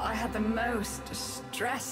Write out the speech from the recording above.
I had the most stress